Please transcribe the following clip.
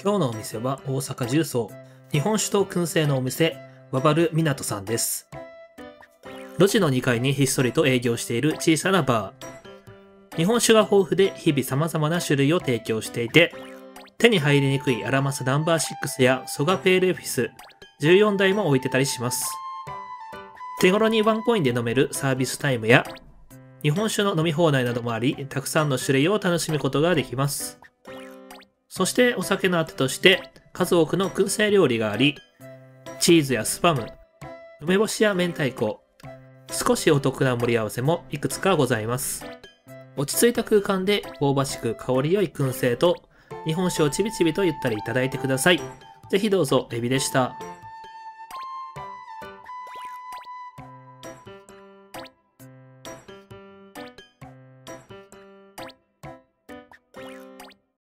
今日のお店は大阪重曹日本酒と燻製のお店ワバル港さんです。路地の2階にひっそりと営業している小さなバー。日本酒が豊富で日々様々な種類を提供していて手に入りにくいアラマスナンバー6やソガペールエフィス14台も置いてたりします。手頃にワンコインで飲めるサービスタイムや日本酒の飲み放題などもありたくさんの種類を楽しむことができます。そしてお酒のあてとして数多くの燻製料理があり、チーズやスパム、梅干しや明太子、少しお得な盛り合わせもいくつかございます。落ち着いた空間で香ばしく香り良い燻製と日本酒をちびちびとゆったりいただいてください。ぜひどうぞ、エビでした。